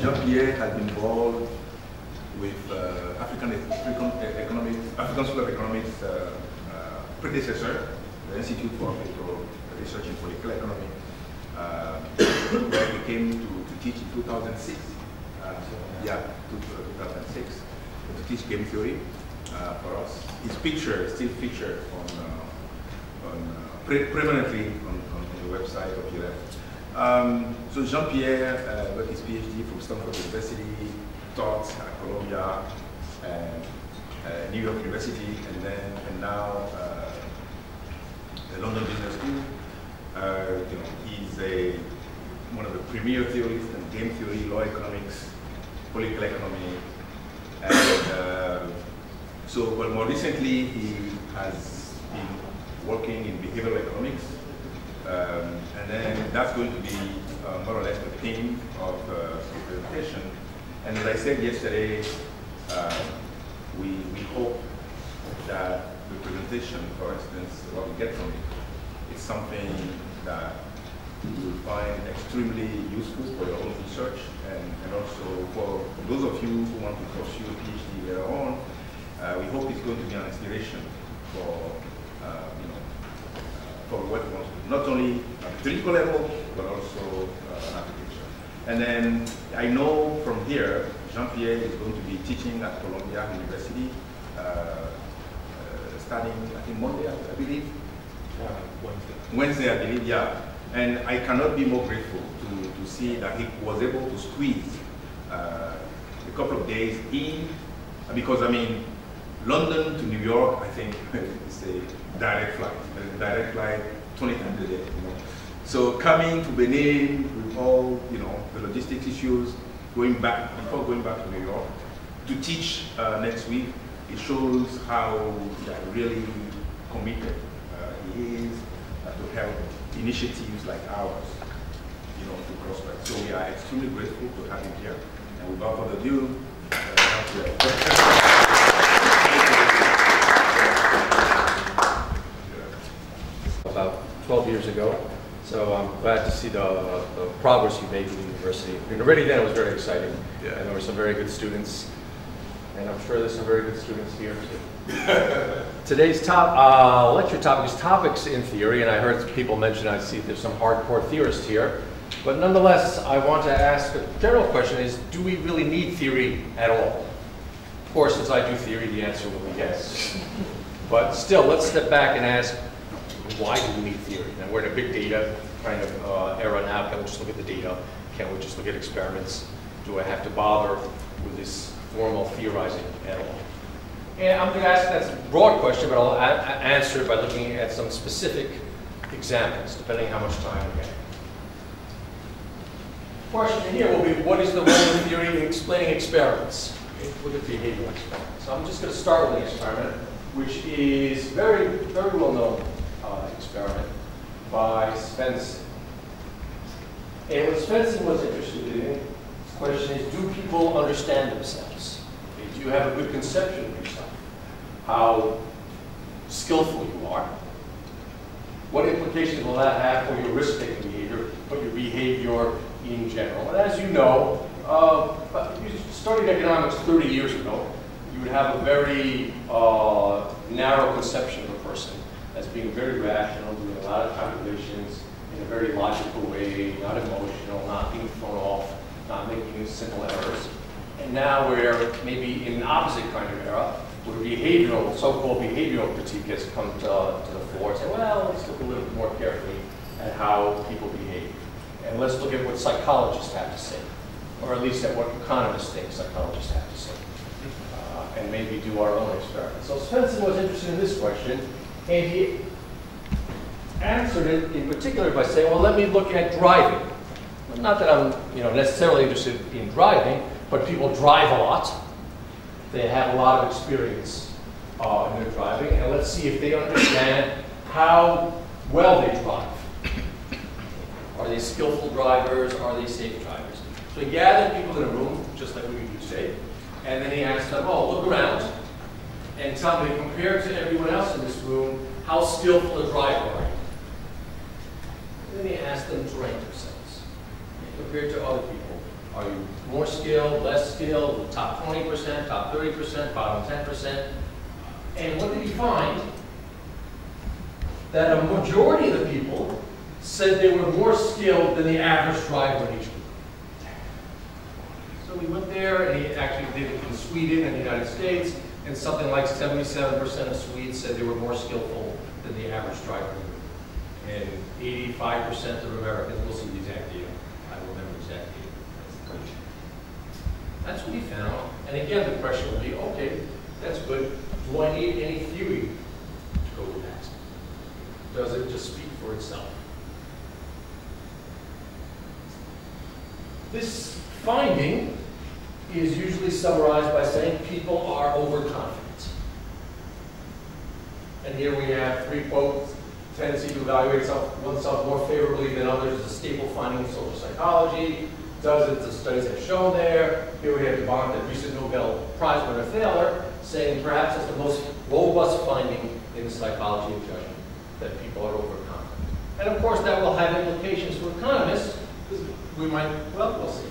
Jean-Pierre has been involved with uh, African African Economics, African School of Economics uh, uh, predecessor, the Institute for Electoral Research in Political Economy, uh, where he came to, to teach in 2006. Uh, yeah, 2006, to teach game theory uh, for us. His picture is still featured on, uh, on pre on, on, the website of ULF. Um, so Jean-Pierre uh, got his PhD from Stanford University, taught at Columbia, and uh, New York University, and then and now uh, the London Business School. Uh, you know, he's a one of the premier theorists in game theory, law economics, political economy, and uh, so. Well, more recently, he has been working in behavioral economics, um, and then that's going to be uh, more or less the theme of uh, the presentation. And as I said yesterday, uh, we, we hope that the presentation, for instance, what we get from it, is something that you will find extremely useful for your own research and, and also for those of you who want to pursue a PhD later on, uh, we hope it's going to be an inspiration for, uh, you know, for what you want to not only at the theoretical level, but also uh, an application. And then I know from here, Jean-Pierre is going to be teaching at Columbia University, uh, uh, starting, I think, Monday, I believe. Wednesday. Wednesday, I believe, yeah. And I cannot be more grateful to, to see that he was able to squeeze uh, a couple of days in, because I mean, London to New York, I think it's a direct flight, a direct flight 20 a day. You know? So coming to Benin with all, you know, the logistics issues, going back, before going back to New York, to teach uh, next week, it shows how really committed uh, he is uh, to help initiatives like ours, you know, to prosper. So we are extremely grateful to have him here. And without further ado, About 12 years ago. So I'm glad to see the, the progress you made with the university. And already then it was very exciting. Yeah. And there were some very good students. And I'm sure there's some very good students here too. Today's top uh, lecture topic is topics in theory, and I heard people mention, I see there's some hardcore theorists here. But nonetheless, I want to ask a general question is, do we really need theory at all? Of course, since I do theory, the answer will be yes. But still, let's step back and ask, why do we need theory? Now, we're in a big data kind of uh, era now. Can we just look at the data? Can we just look at experiments? Do I have to bother with this formal theorizing at all? And I'm going to ask that broad question, but I'll answer it by looking at some specific examples, depending how much time we get. Question here will be, what is the role of theory in explaining experiments? Okay, look at behavioral experiments. So I'm just going to start with an experiment, which is very, very well known experiment by Svenson. And what Svenson was interested in, the question is, do people understand themselves? Do you have a good conception of yourself? How skillful you are? What implications will that have for your risk-taking behavior, but your behavior in general? And as you know, uh, you studied economics 30 years ago, you would have a very uh, narrow conception of a person as being very rational, doing a lot of calculations in a very logical way, not emotional, not being thrown off, not making simple errors. And now we're maybe in an opposite kind of era, where behavioral, so-called behavioral critique has come to, uh, to the fore say, well, let's look a little bit more carefully at how people behave. And let's look at what psychologists have to say, or at least at what economists think psychologists have to say, uh, and maybe do our own experiments. So Svenson was interested in this question, and he answered it in particular by saying, well, let me look at driving. Not that I'm you know, necessarily interested in driving, but people drive a lot. They have a lot of experience uh, in their driving, and let's see if they understand how well they drive. Are they skillful drivers? Are they safe drivers? So he gathered people in a room, just like we do today, and then he asked them, oh, look around and tell me, compared to everyone else in this room, how skillful a driver are you? Then he asked them to rank themselves. Compared to other people, are you more skilled, less skilled, top 20%, top 30%, bottom 10%. And what did he find? That a majority of the people said they were more skilled than the average driver in each group. So we went there, and he actually did it in Sweden and the United States, and something like 77% of Swedes said they were more skillful than the average driver. And 85% of Americans, we'll see the exact data, I don't remember exact data. That's what we found. And again, the question will be, okay, that's good. Do I need any theory to go with that? Does it just speak for itself? This finding is usually summarized by saying people are overconfident. And here we have three quotes, tendency to evaluate self- oneself more favorably than others is a staple finding in social psychology. Dozens of studies have shown there. Here we have debunked that recent Nobel Prize winner Thaler saying perhaps it's the most robust finding in the psychology of judgment, that people are overconfident. And of course, that will have implications for economists, because we might, well, we'll see.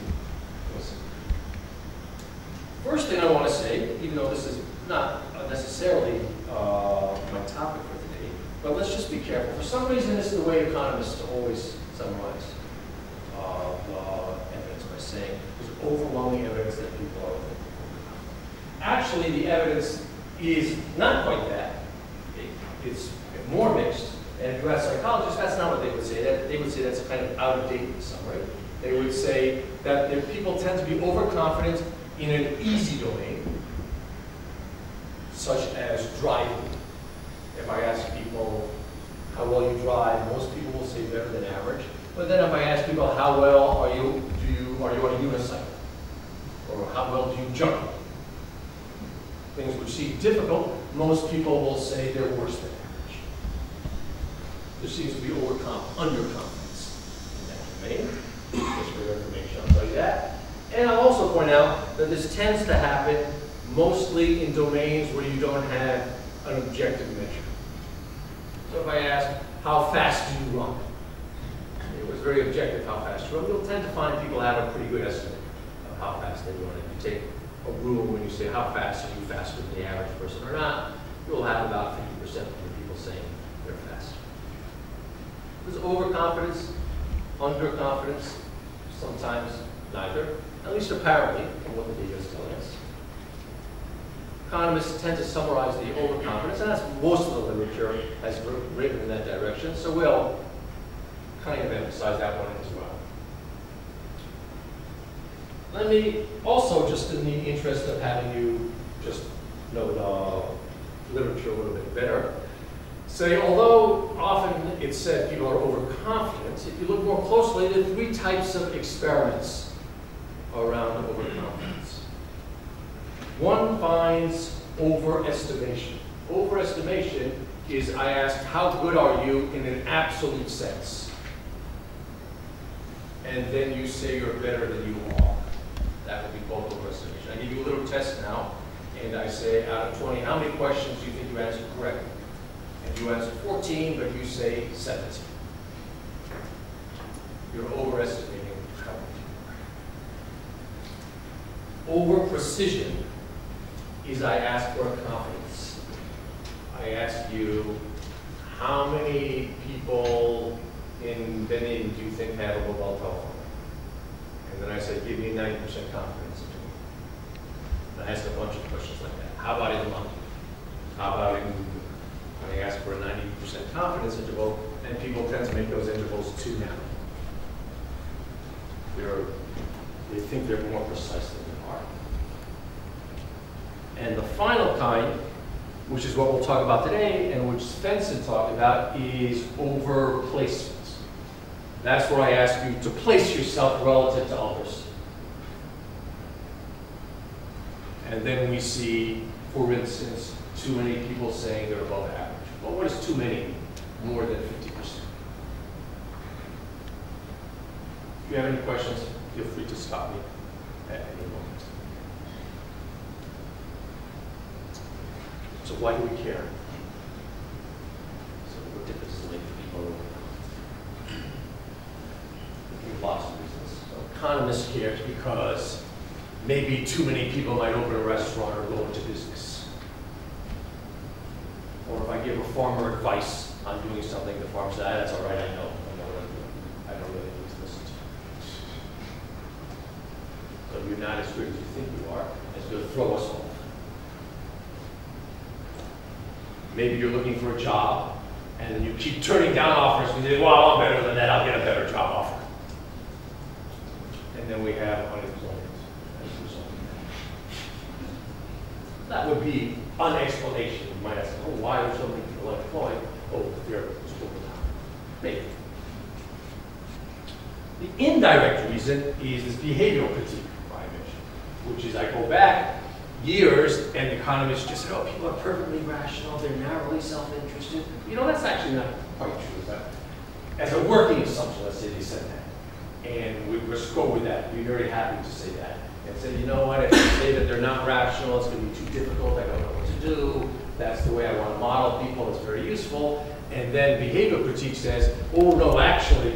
First thing I want to say, even though this is not necessarily uh, my topic for today, but let's just be careful. For some reason, this is the way economists always summarize uh, the evidence by saying there's overwhelming evidence that people are overconfident. Actually, the evidence is not quite that. It- It's more mixed. And if you ask psychologists, that's not what they would say. That, they would say that's kind of out-of-date summary. They would say that people tend to be overconfident in an easy domain, such as driving. If I ask people how well you drive, most people will say better than average. But then if I ask people how well are you, do you, are you on a unicycle? Or how well do you jump? Things which seem difficult, most people will say they're worse than average. There seems to be overcom, underconfidence in that domain. Just for your information, I'll tell you that. And I'll also point out that this tends to happen mostly in domains where you don't have an objective measure. So if I ask, how fast do you run? It was very objective how fast you run. You'll tend to find people have a pretty good estimate of how fast they run. If you take a rule when you say how fast are you faster than the average person or not, you'll have about 50% of the people saying they're fast. There's overconfidence, underconfidence, sometimes neither, at least apparently, from what the data is telling us. Economists tend to summarize the overconfidence, and that's most of the literature has written in that direction, so we'll kind of emphasize that one as well. Let me also, just in the interest of having you just know the literature a little bit better, say, although often it's said people are overconfident, if you look more closely, there are three types of experiments around overconfidence. One finds overestimation. Overestimation is I ask, how good are you in an absolute sense? And then you say you're better than you are. That would be overestimation. I give you a little test now, and I say, out of 20, how many questions do you think you answered correctly? And you answer 14, but you say 17. You're overestimating how Over precision is I ask for a confidence. I ask you, how many people in Benin do you think have a mobile telephone? And then I say, give me 90% confidence. And I ask a bunch of questions like that. How about in London? How about in, when I ask for a 90% confidence interval, and people tend to make those intervals too narrow. They're, they think they're more precise than. And the final kind, which is what we'll talk about today, and which Svenson talked about, is over placement. That's where I ask you to place yourself relative to others. And then we see, for instance, too many people saying they're above average. Well, what is too many? More than 50%. If you have any questions, feel free to stop me at any moment. So why do we care? So what difference does it make to people? Lots of reasons. So Economists care because maybe too many people might open a restaurant or go into business. Or if I give a farmer advice on doing something, the farmer says, ah, that's all right, I know, I know. I don't really need to listen to you. So you're not as good as you think you are, it's going to throw us off. Maybe you're looking for a job, and you keep turning down offers because you say, well, I'm better than that, I'll get a better job offer. And then we have unemployment as a result. That would be an explanation. You might ask, oh, why are so many people unemployed? Oh, they're overtime. Maybe. The indirect reason is this behavioral critique I mentioned, which is I go back years and economists just said, oh, people are perfectly rational, they're narrowly self-interested. You know, that's actually not quite true. But as a working assumption, let's say they said that. And we just go with that. We're very happy to say that. And say, you know what, if you say that they're not rational, it's going to be too difficult, I don't know what to do. That's the way I want to model people, it's very useful. And then behavioral critique says, oh, no, actually,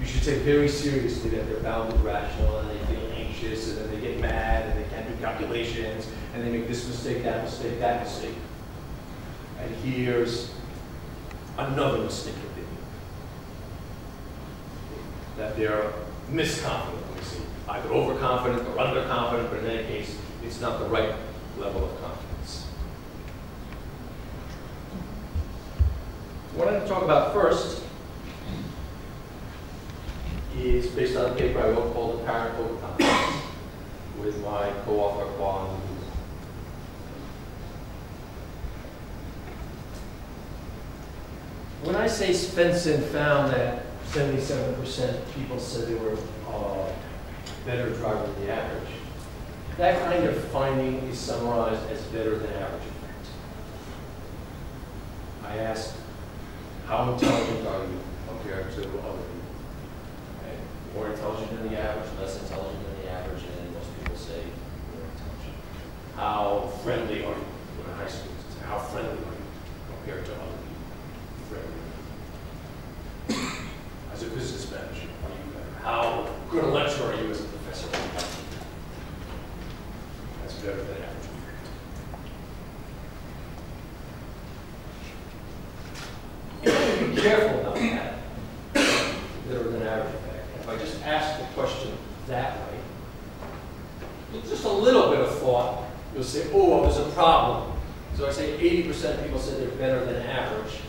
you should take very seriously that they're bounded rational and they feel anxious and then they get mad and they calculations and they make this mistake, that mistake, that mistake. And here's another mistake that they make. That they're misconfident, me see. Either overconfident or underconfident, but in any case, it's not the right level of confidence. What I'm going to talk about first is based on a paper I wrote called Apparent Overconfidence with my co-author Juan When I say Svenson found that 77% people said they were uh, better driver than the average, that kind of finding is summarized as better than average effect. I asked, how intelligent are you compared to other people? Okay. More intelligent than the average, less intelligent than the average, and most people say more intelligent. How friendly are you? In high school, how friendly are you compared to other people? As a business manager, are you better? How good a lecturer are you as a professor? That's better than average. You have to be careful about that. Better than average effect. If I just ask the question that way, with just a little bit of thought, you'll say, oh, there's a problem. So I say 80% of people said they're better than average.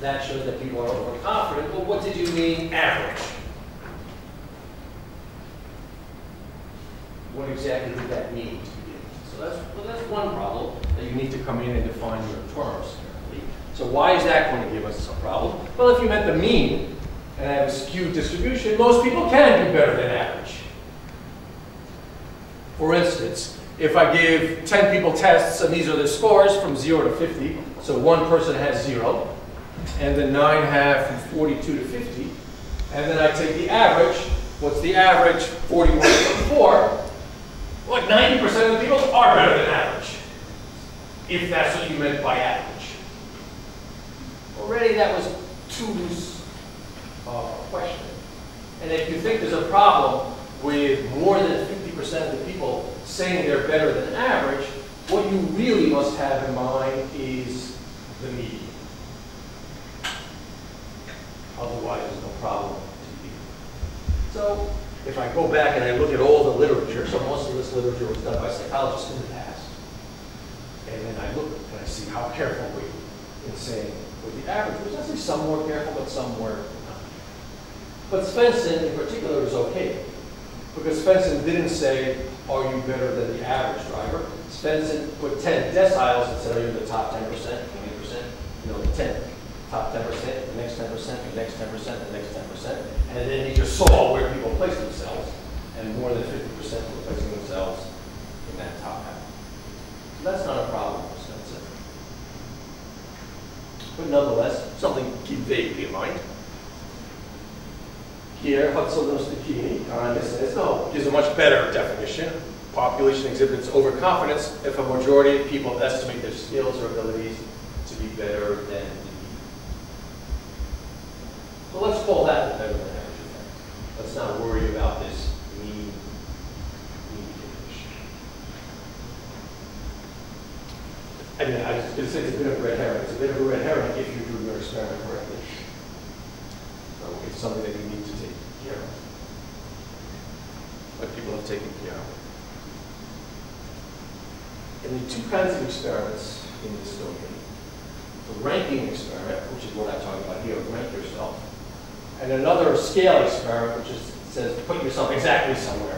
That shows that people are overconfident. Well, what did you mean average? What exactly did that mean to you? So that's, well, that's one problem that you need to come in and define your terms. So why is that going to give us a problem? Well, if you meant the mean and have a skewed distribution, most people can do better than average. For instance, if I give 10 people tests and these are their scores from 0 to 50, so one person has 0, and then 9 have from 42 to 50. And then I take the average. What's the average? 41.4. Like 90% of the people are better than average, if that's what you meant by average. Already that was too loose uh, question. And if you think there's a problem with more than 50% of the people saying they're better than average, what you really must have in mind is the median. Otherwise, there's no problem to be. So if I go back and I look at all the literature, so most of this literature was done by psychologists in the past, and then I look and I see how careful we in saying with the average, I say some more careful, but some were not. But Svenson in particular is okay, because Svenson didn't say, are you better than the average driver? Svenson put 10 deciles and said, are you the top 10%, 20%, you know, the 10 top 10%, the next 10%, the next 10%, the next 10%. And then he just saw where people placed themselves, and more than 50% were placing themselves in that top half. So that's not a problem for Svenson. But nonetheless, something to keep vaguely in mind. Here, Hoelzl-Rustichini on uh, this says, no, oh, gives a much better definition. Population exhibits overconfidence if a majority of people estimate their skills or abilities to be better than so let's call that the better than. Let's not worry about this mean, mean I mean, I was going to say it's a bit of a red herring. It's a bit of a red herring if you do your experiment correctly. So it's something that you need to take care of. But people have taken care of. And there are two kinds of experiments in this domain. The ranking experiment, which is what I'm talking about here, rank yourself and another scale experiment, which is, says put yourself exactly somewhere.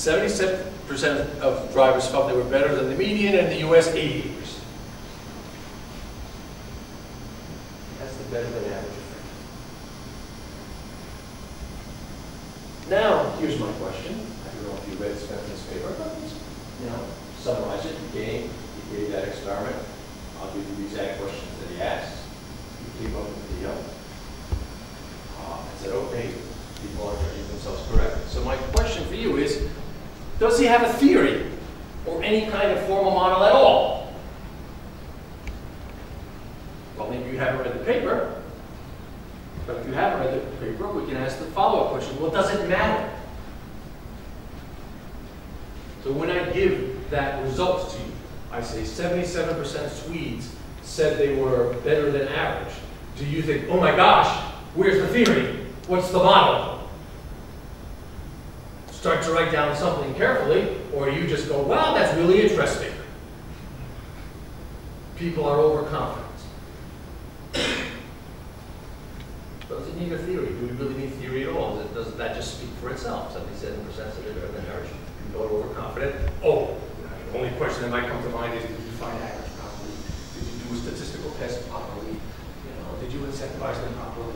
77% of drivers felt they were better than the median, and in the US, 80. Oh my gosh, where's the theory? What's the model? Start to write down something carefully, or you just go, wow, that's really interesting. People are overconfident. Does it need a theory? Do we really need theory at all? Does, it, does that just speak for itself? Seventy-seven percent said they're better than average. People are overconfident. Oh, the only question that might come to mind is, did you find average properly? Did you do a statistical test properly? You know, did you incentivize them properly?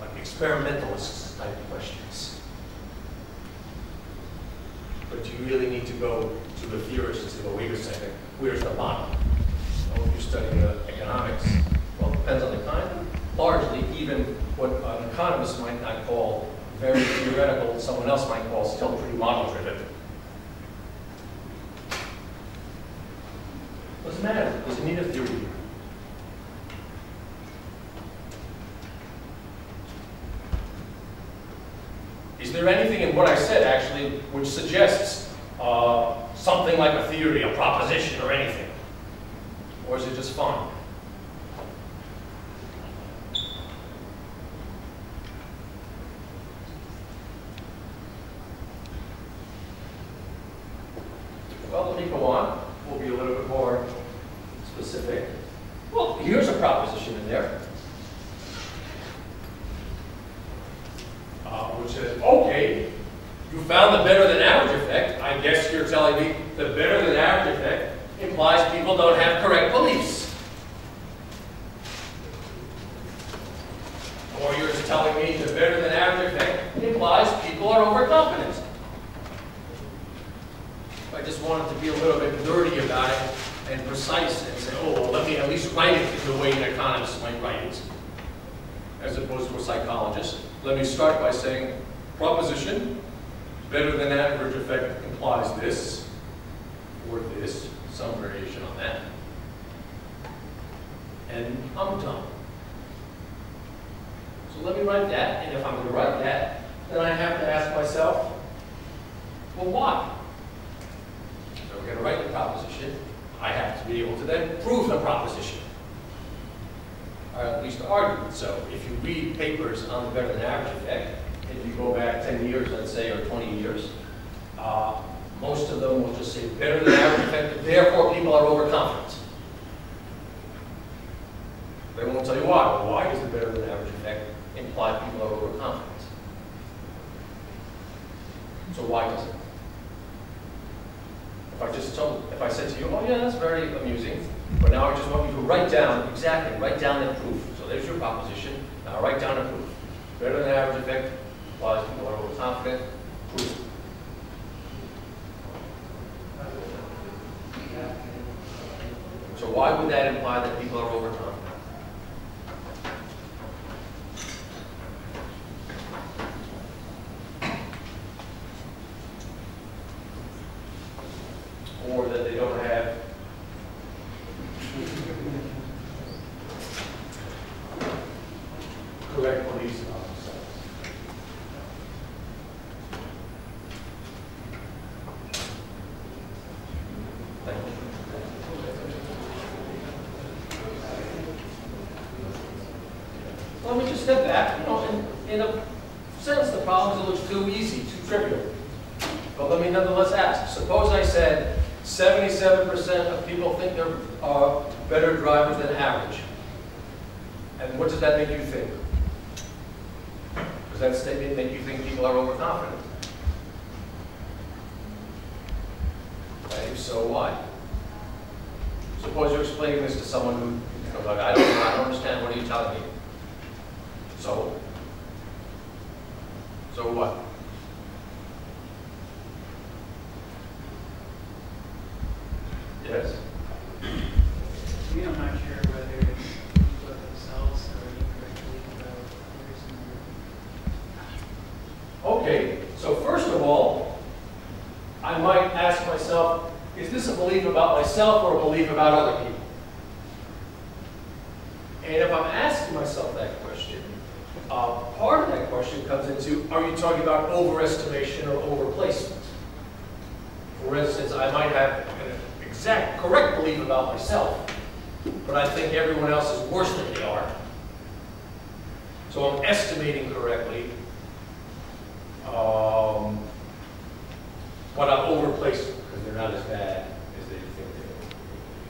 Like experimentalists type questions. But do you really need to go to the theorists and say, well, wait a second, where's the model? Well, if you're studying uh, economics, well, it depends on the kind. Largely, even what an economist might not call very theoretical, someone else might call still pretty model-driven. Doesn't matter, doesn't need a theory Is there anything in what I said actually which suggests uh, something like a theory, a proposition, or anything? Or is it just fun? Well, let me go on. We'll be a little bit more specific. Well, here's a proposition in there. Uh, which says, okay, you found the better than average effect. I guess you're telling me the better than average effect implies people don't have correct beliefs. Or you're just telling me the better than average effect implies people are overconfident. I just wanted to be a little bit nerdy about it and precise and say, oh, well, let me at least write it the way an economist might write it, as opposed to a psychologist. Let me start by saying, proposition, better than average effect implies this, or this, some variation on that. And done. So let me write that, and if I'm going to write that, then I have to ask myself, well, why? So we're going to write the proposition. I have to be able to then prove the proposition. Or at least argue. So if you read papers on the better than average effect, if you go back 10 years, let's say, or 20 years, uh, most of them will just say better than average effect, therefore people are overconfident. They won't tell you why. Why does the better than average effect imply people are overconfident? So why does it? If I just told, if I said to you, oh yeah, that's very amusing, but now I just want you to write down, exactly, write down that proof. So there's your proposition, now write down a proof. Better than average effect implies people are overconfident, proof. correct beliefs about themselves. Thank you. Let me just step back, you know, in, in a sense, the problem looks too easy, too trivial. But let me nonetheless ask, suppose I said seventy-seven percent of people think they're, are better drivers than average. And what does that make you think? Does that statement make you think people are overconfident? Okay, so why? Suppose you're explaining this to someone who, you like, I don't, I don't understand, what are you telling me? So? So what? Yes? Me, I'm not sure whether it's people themselves or incorrectly about others. Okay, so first of all, I might ask myself, is this a belief about myself or a belief about other people? And if I'm asking myself that question, uh, part of that question comes into, are you talking about overestimation or overplacement? For instance, I might have an exact correct belief about myself, but I think everyone else is worse than they are. So I'm estimating correctly, um, but I'm overplaced because they're not as bad as they think they are.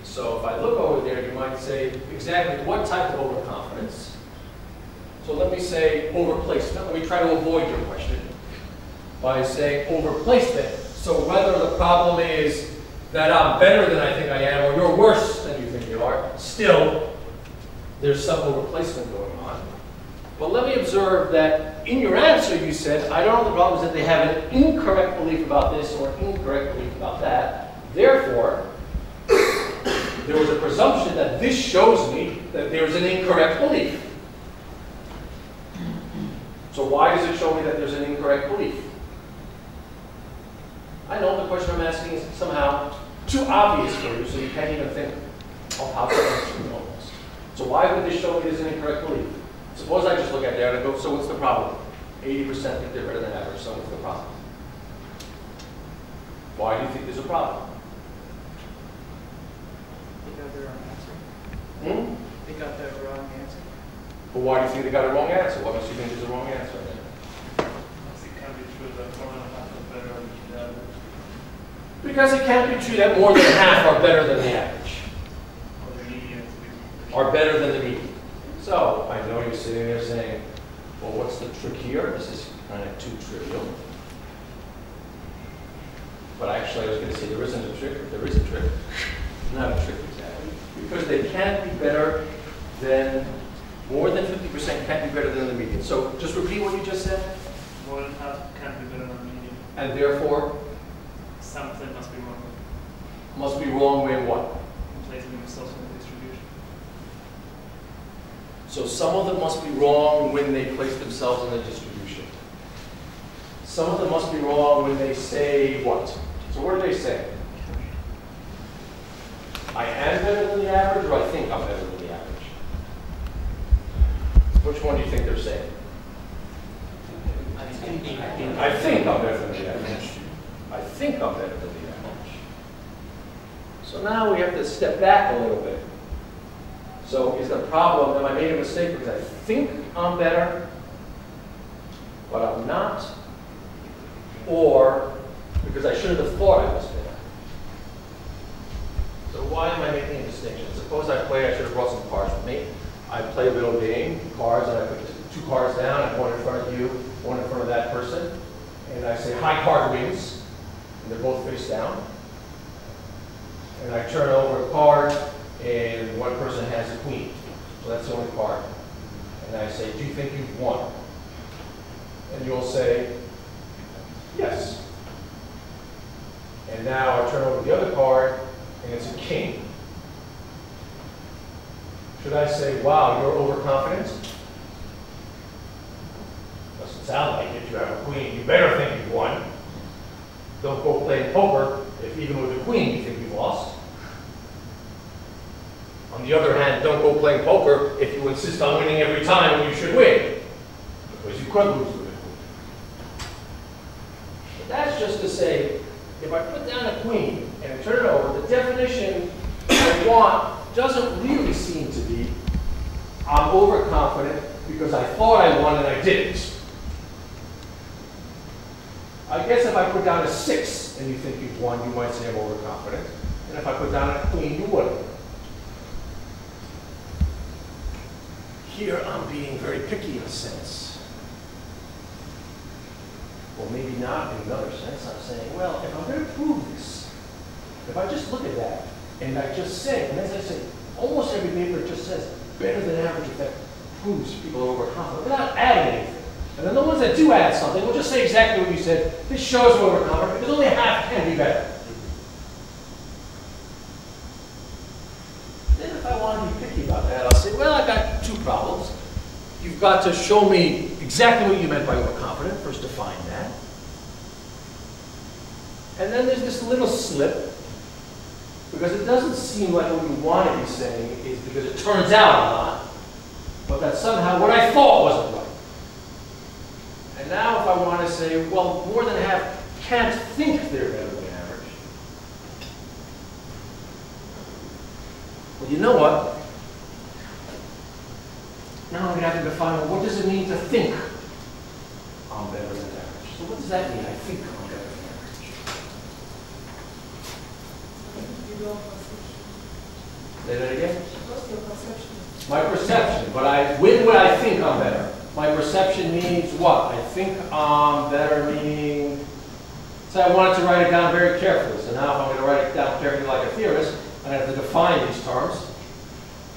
So if I look over there, you might say exactly what type of overconfidence. So let me say overplacement. Let me try to avoid your question by saying overplacement. So whether the problem is that I'm better than I think I am or you're worse than you think you are, still there's some overplacement going on. But let me observe that in your answer you said, I don't know the problem is that they have an incorrect belief about this or incorrect belief about that. Therefore, there was a presumption that this shows me that there's an incorrect belief. So why does it show me that there's an incorrect belief? I know the question I'm asking is somehow too obvious for you, so you can't even think of how to answer it almost. So why would this show me there's an incorrect belief? Suppose I just look at there and go, so what's the problem? 80% think they're better than average, so what's the problem? Why do you think there's a problem? They got the wrong answer. Hmm? They got the wrong answer. But why do you think they got a wrong answer? What makes you think there's a wrong answer? It can't be true that one and a half is better than the average, Because it can't be true that more than half are better than the average, or the median are better than the median. So I know you're sitting there saying, well, what's the trick here? This is kind of too trivial. But actually, I was going to say there isn't a trick, there is a trick. Not a trick exactly. Because they can't be better than, more than 50% can't be better than the median. So just repeat what you just said, More than half can't be better than the median. and therefore Something must be wrong must be wrong when what? placing themselves in. So some of them must be wrong when they place themselves in the distribution. Some of them must be wrong when they say what? So what do they say? I am better than the average, or I think I'm better than the average? Which one do you think they're saying? I think. I think I'm better than the average. I think I'm better than the average. So now we have to step back a little bit. So is the problem, am I made a mistake because I think I'm better, but I'm not? Or because I shouldn't have thought I was better? So why am I making a distinction? Suppose I play, I should have brought some cards with me. I play a little game, cards, and I put two cards down, I one in front of you, one in front of that person, and I say high card wins, and they're both face down. And I turn over a card, and one person has a queen. So that's the only card. And I say, do you think you've won? And you'll say, yes. And now I turn over the other card, and it's a king. Should I say, wow, you're overconfident? Doesn't sound like it. You have a queen. You better think you've won. Don't go playing poker if even with a queen you think you've lost. On the other hand, don't go playing poker if you insist on winning every time when you should win. Because you could lose the Bitcoin. But that's just to say, if I put down a queen and I turn it over, the definition I want doesn't really seem to be, I'm overconfident because I thought I won and I didn't. I guess if I put down a six and you think you've won, you might say I'm overconfident. And if I put down a queen, you wouldn't. Here I'm being very picky in a sense. Well, maybe not in another sense. I'm saying, well, if I'm going to prove this, if I just look at that and I just say, and as I say, almost every paper just says better than average effect proves people are overconfident without adding anything. And then the ones that do add something will just say exactly what you said. This shows we're overconfident because only half can be better. Then if I want to be picky about that, I'll say, well, I've got two problems. You've got to show me exactly what you meant by overconfident, first define that. And then there's this little slip, because it doesn't seem like what you want to be saying is because it turns out a lot, but that somehow what I thought wasn't right. And now if I want to say, well, more than half can't think they're better than average. Well, you know what? Now I'm going to have to define, well, what does it mean to think I'm better than average? So what does that mean, I think I'm better than average? Say that again? What's your perception? My perception, but I, when would I think I'm better? My perception means what? I think I'm better meaning, so I wanted to write it down very carefully. So now if I'm going to write it down carefully like a theorist, I have to define these terms.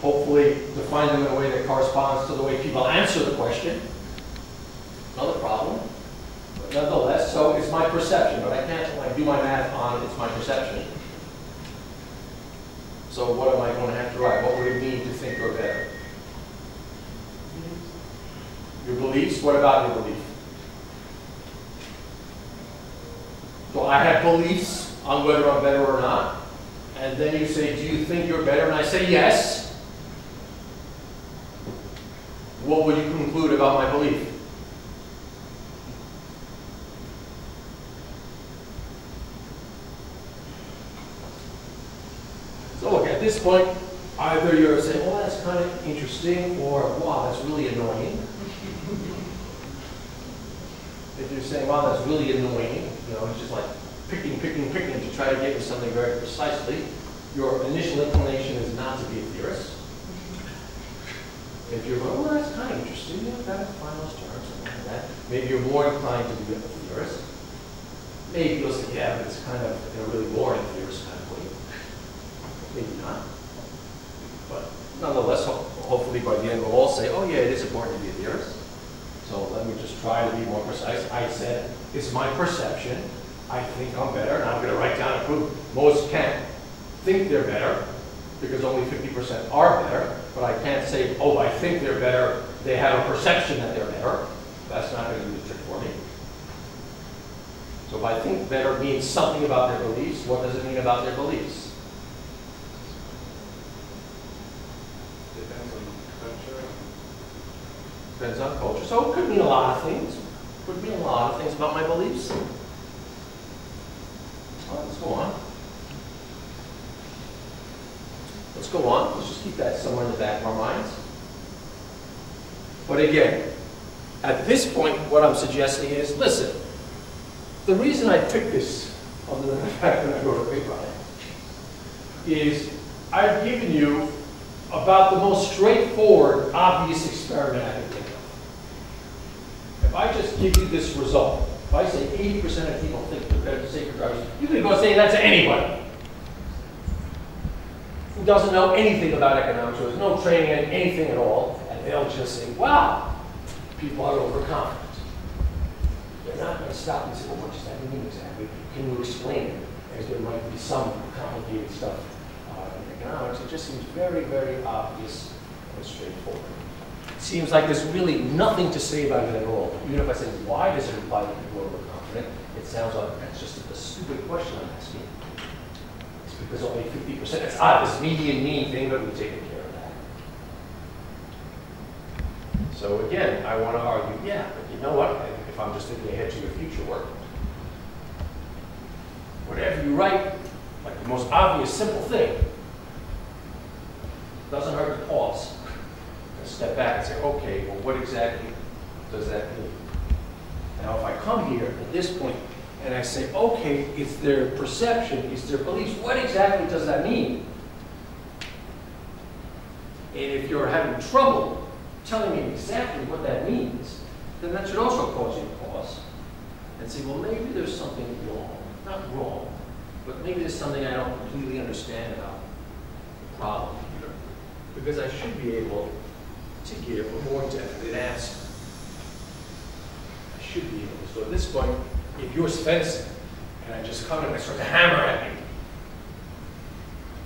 Hopefully define them in a way that corresponds to the way people answer the question. Another problem. But nonetheless, so it's my perception, but I can't like, do my math on it's my perception. So what am I going to have to write? What would it mean to think or better? Your beliefs, what about your belief? So I have beliefs on whether I'm better or not. And then you say, do you think you're better? And I say, yes. What would you conclude about my belief? So look, at this point, either you're saying, well, that's kind of interesting, or wow, that's really annoying. If you're saying, wow, that's really annoying, you know, it's just like picking, picking, picking to try to get to something very precisely, your initial inclination is not to be a theorist. If you're going, well, that's kind of interesting, yeah, that those terms, something like that. Maybe you're more inclined to be a theorist. Maybe you'll say, yeah, but it's kind of in a really boring theorist kind of way. Maybe not. But nonetheless, ho- hopefully by the end we'll all say, oh yeah, it is important to be a theorist. So let me just try to be more precise. I said, it's my perception. I think I'm better, and I'm going to write down a proof. Most can't think they're better because only 50% are better. But I can't say, oh, I think they're better. They have a perception that they're better. That's not going to do the trick for me. So if I think better means something about their beliefs, what does it mean about their beliefs? Depends on culture. Depends on culture. So it could mean a lot of things. It Could mean a lot of things about my beliefs. Well, let's go on. Let's go on. Let's just keep that somewhere in the back of our minds. But again, at this point, what I'm suggesting is, listen, the reason I picked this, other than the fact that I wrote a paper on it, is I've given you about the most straightforward, obvious experiment I can think of. If I just give you this result, if I say 80% of people think they're better than safer drivers, you can go say that to anybody who doesn't know anything about economics, who has no training in anything at all, and they'll just say, wow, people are overconfident. They're not going to stop and say, well, what does that mean exactly? Can you explain it? As there might be some complicated stuff uh, in economics. It just seems very, very obvious and straightforward. It seems like there's really nothing to say about it at all. Even if I say, why does it imply that people are overconfident? It sounds like that's just a stupid question I'm asking. Because only 50%, it's this median mean thing, but we've taken care of that. So again, I want to argue, yeah, but you know what? If I'm just thinking ahead to your future work, whatever you write, like the most obvious, simple thing, doesn't hurt to pause and step back and say, okay, well, what exactly does that mean? Now, if I come here at this point and I say, okay, it's their perception, it's their beliefs, what exactly does that mean? And if you're having trouble telling me exactly what that means, then that should also cause you pause and say, well, maybe there's something wrong. Not wrong, but maybe there's something I don't completely understand about the problem here. Because I should be able to give a more definite answer. I should be able to. So at this point, if you're Svenson, and I just come and I start to hammer at you,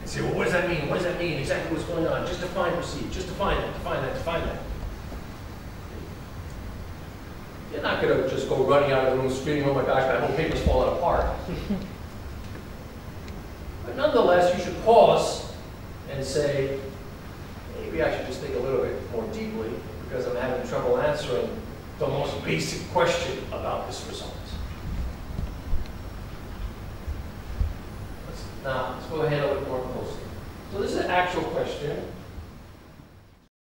and say, well, what does that mean? What does that mean? Exactly what's going on? Just define, proceed. Just define that, define that, define that. You're not going to just go running out of the room screaming, oh my gosh, my whole paper's falling apart. But nonetheless, you should pause and say, maybe I should just think a little bit more deeply because I'm having trouble answering the most basic question about this result. Let's, now, let's go ahead a little more closely. So this is an actual question